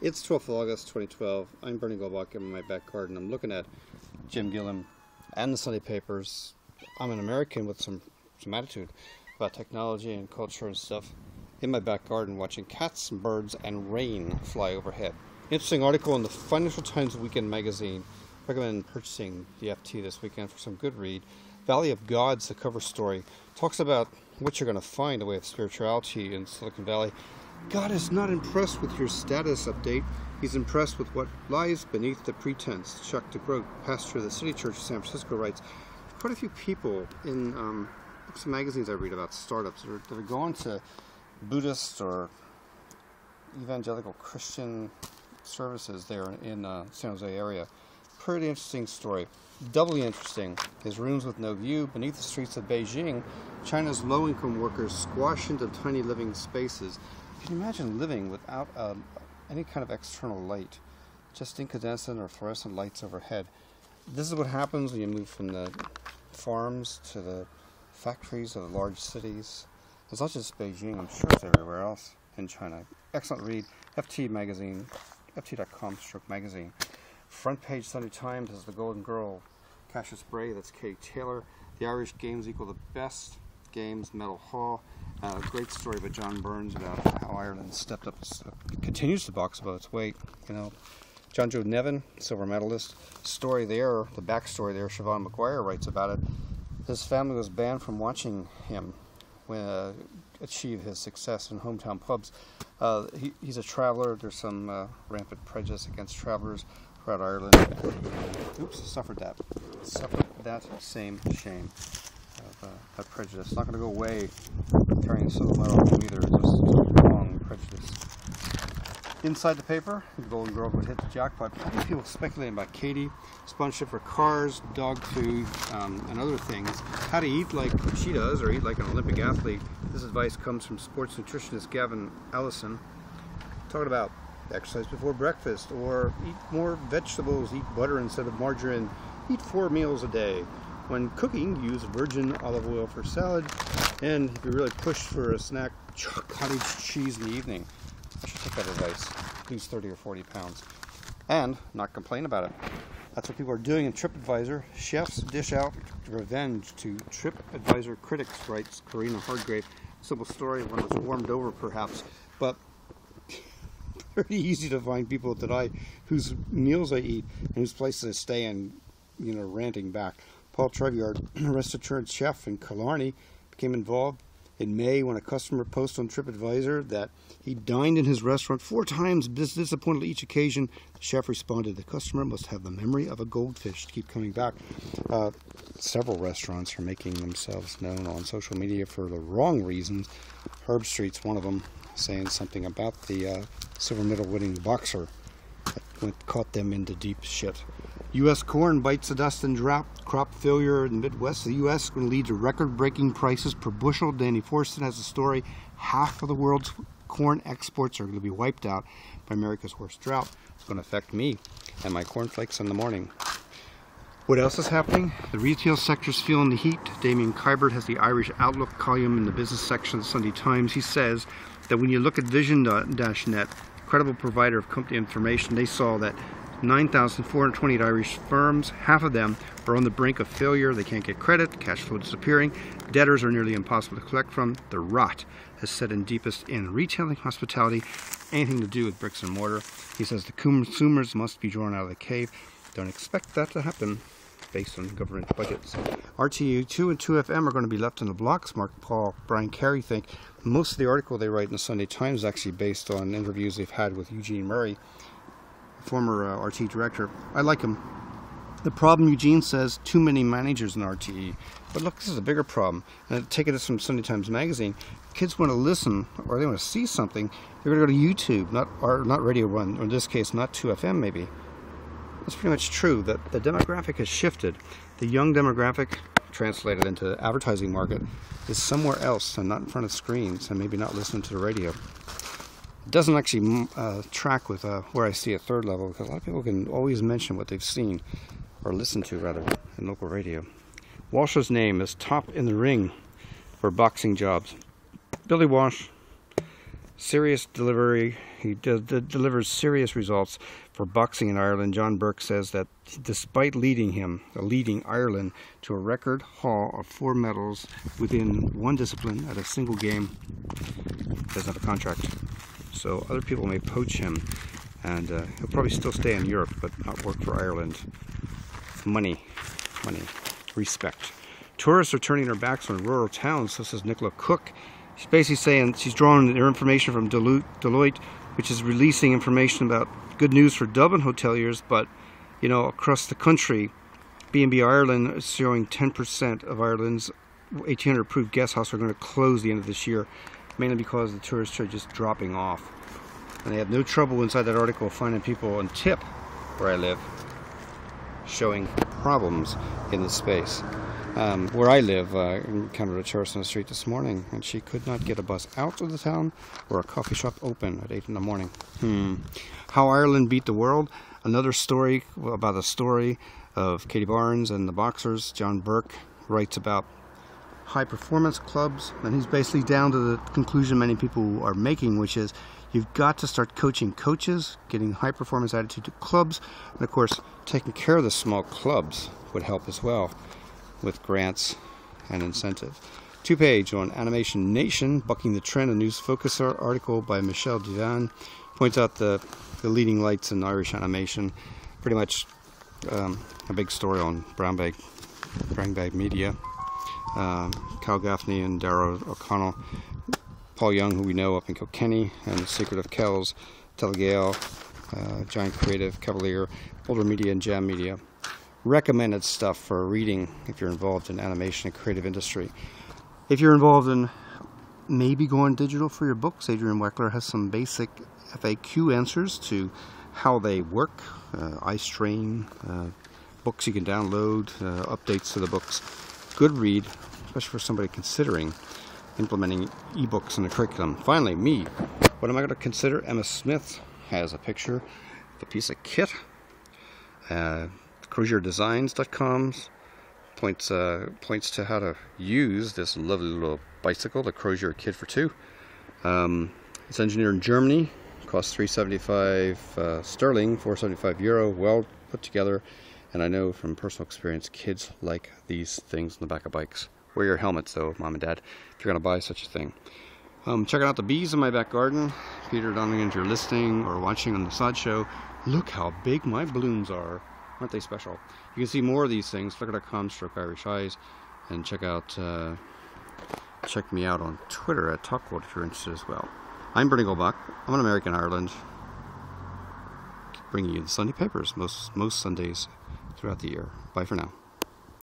It's 12th of August 2012. I'm Bernie Goldbach in my back garden. I'm looking at Jim Gilliam and the Sunday papers. I'm an American with some, some attitude about technology and culture and stuff. In my back garden, watching cats and birds and rain fly overhead. Interesting article in the Financial Times Weekend magazine. Recommend purchasing the FT this weekend for some good read. Valley of Gods, the cover story, talks about what you're going to find in the way of spirituality in Silicon Valley God is not impressed with your status update. He's impressed with what lies beneath the pretense. Chuck DeGroat, pastor of the City Church of San Francisco, writes quite a few people in um, books and magazines I read about startups that are, that are going to Buddhist or evangelical Christian services there in uh, San Jose area. Pretty interesting story. Doubly interesting is rooms with no view beneath the streets of Beijing. China's low-income workers squash into tiny living spaces can you imagine living without um, any kind of external light? Just incandescent or fluorescent lights overhead. This is what happens when you move from the farms to the factories of the large cities. It's not just Beijing, I'm sure it's everywhere else in China. Excellent read. FT magazine, ft.com stroke magazine. Front page Sunday Times is the Golden Girl. Cassius Bray, that's Katie Taylor. The Irish Games equal the best games, Medal Hall. Uh, great story by John Burns about how Ireland stepped up, continues to box above its weight. You know, John Joe Nevin, silver medalist. Story there, the backstory there, Siobhan McGuire writes about it. His family was banned from watching him when, uh, achieve his success in hometown pubs. Uh, he, he's a traveler. There's some uh, rampant prejudice against travelers throughout Ireland. Oops, suffered that. Suffered that same shame uh, that prejudice. It's not going to go away carrying some home either. It's just wrong prejudice. Inside the paper, the Golden Girl would hit the jackpot. Plenty of people speculating about Katie, sponsorship for cars, dog food, um, and other things. How to eat like she does, or eat like an Olympic athlete. This advice comes from sports nutritionist Gavin Allison. Talking about exercise before breakfast, or eat more vegetables, eat butter instead of margarine, eat four meals a day. When cooking, use virgin olive oil for salad, and if you're really push for a snack, cottage cheese in the evening. I should take that advice. Lose 30 or 40 pounds. And not complain about it. That's what people are doing in TripAdvisor. Chefs dish out revenge to TripAdvisor critics, writes Karina Hardgrave. Simple story, one that's warmed over perhaps, but pretty easy to find people that I, whose meals I eat and whose places I stay in, you know, ranting back. Paul Treyvaud, restaurant chef in Killarney, became involved in May when a customer posted on TripAdvisor that he dined in his restaurant four times, disappointed each occasion. The chef responded, the customer must have the memory of a goldfish to keep coming back. Uh, several restaurants are making themselves known on social media for the wrong reasons. Herbstreet's one of them, saying something about the uh, silver medal winning boxer that went, caught them into deep shit. U.S. corn bites the dust and drought. Crop failure in the Midwest of the U.S. going to lead to record-breaking prices per bushel. Danny Fortson has a story. Half of the world's corn exports are going to be wiped out by America's worst drought. It's going to affect me and my cornflakes in the morning. What else is happening? The retail sector is feeling the heat. Damien Kiberd has the Irish Outlook column in the business section of the Sunday Times. He says that when you look at Vision.net, credible provider of company information, they saw that 9,428 Irish firms. Half of them are on the brink of failure. They can't get credit, cash flow disappearing, debtors are nearly impossible to collect from. The rot has set in deepest in retailing, hospitality, anything to do with bricks and mortar. He says the consumers must be drawn out of the cave. Don't expect that to happen based on government budgets. RTE2 and 2FM are going to be left in the blocks. Mark Paul, Brian Carey think most of the article they write in the Sunday Times is actually based on interviews they've had with Eugene Murray former uh, RTE director. I like him. The problem, Eugene says, too many managers in RTE. But look, this is a bigger problem. And take it from Sunday Times Magazine. Kids want to listen or they want to see something. They're going to go to YouTube, not or not Radio One, or in this case, not 2FM maybe. It's pretty much true that the demographic has shifted. The young demographic, translated into the advertising market, is somewhere else and not in front of screens and maybe not listening to the radio doesn't actually uh, track with uh, where I see a third level because a lot of people can always mention what they've seen or listened to rather in local radio. Walsh's name is top in the ring for boxing jobs. Billy Walsh serious delivery. He de- de- delivers serious results for boxing in Ireland. John Burke says that despite leading him, uh, leading Ireland to a record haul of four medals within one discipline at a single game, doesn't have a contract. So other people may poach him, and uh, he'll probably still stay in Europe, but not work for Ireland. Money, money, respect. Tourists are turning their backs on rural towns. So says Nicola Cook. She's basically saying she's drawing their information from Deloitte, which is releasing information about good news for Dublin hoteliers, but you know across the country, B&B Ireland is showing 10% of Ireland's 1,800 approved guest houses are going to close the end of this year, mainly because the tourists are just dropping off. And they have no trouble inside that article finding people on tip where I live showing problems in the space. Um, where I live, uh, encountered a tourist on the street this morning, and she could not get a bus out of the town or a coffee shop open at 8 in the morning. Hmm. How Ireland beat the world. Another story about a story of Katie Barnes and the boxers. John Burke writes about high performance clubs, and he's basically down to the conclusion many people are making, which is you've got to start coaching coaches, getting high performance attitude to clubs, and of course, taking care of the small clubs would help as well with grants and incentives. Two page on Animation Nation, Bucking the Trend, a news focus article by Michelle Divan points out the, the leading lights in Irish animation. Pretty much um, a big story on Brown Bag, Brown Bag Media. Cathal Gaffney and Darragh O'Connell, Paul Young, who we know up in Kilkenny, and The Secret of Kells, Telegael, uh, Giant Creative, Cavalier, Boulder Media, and Jam Media recommended stuff for reading if you're involved in animation and creative industry. If you're involved in maybe going digital for your books, Adrian Weckler has some basic FAQ answers to how they work, uh, iStream, uh, books you can download, uh, updates to the books. Good read, especially for somebody considering implementing ebooks in the curriculum. Finally, me. What am I going to consider? Emma Smith has a picture of a piece of kit. Uh, CroozerDesigns.com points uh, points to how to use this lovely little bicycle, the Croozer Kid for Two. Um, it's engineered in Germany, costs 375 uh, sterling, 475 euro, well put together. And I know from personal experience, kids like these things in the back of bikes. Wear your helmets though, mom and dad, if you're going to buy such a thing. Um, checking out the bees in my back garden. Peter Donegan, if you're listening or watching on the side show, look how big my balloons are. Aren't they special? You can see more of these things. Flickr.com stroke Irish Eyes. And check out, uh, check me out on Twitter at topgold if you're interested as well. I'm Bernie Goldbach. I'm an American Ireland. Bringing you the Sunday papers most most Sundays throughout the year. Bye for now.